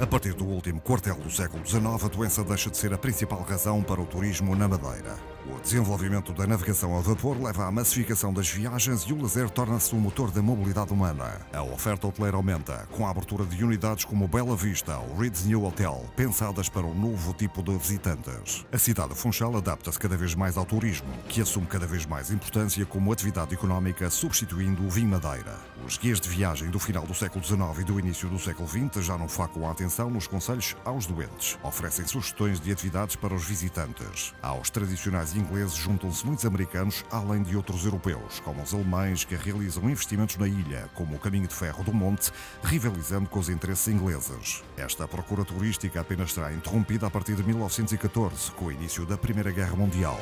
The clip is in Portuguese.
A partir do último quartel do século XIX, a doença deixa de ser a principal razão para o turismo na Madeira. O desenvolvimento da navegação a vapor leva à massificação das viagens e o lazer torna-se o motor da mobilidade humana. A oferta hoteleira aumenta, com a abertura de unidades como Bela Vista ou Ritz New Hotel, pensadas para um novo tipo de visitantes. A cidade de Funchal adapta-se cada vez mais ao turismo, que assume cada vez mais importância como atividade económica, substituindo o vinho Madeira. Os guias de viagem do final do século XIX e do início do século XX já não focam a atenção nos conselhos aos doentes. Oferecem sugestões de atividades para os visitantes. Aos tradicionais ingleses juntam-se muitos americanos, além de outros europeus, como os alemães, que realizam investimentos na ilha, como o Caminho de Ferro do Monte, rivalizando com os interesses ingleses. Esta procura turística apenas será interrompida a partir de 1914, com o início da Primeira Guerra Mundial.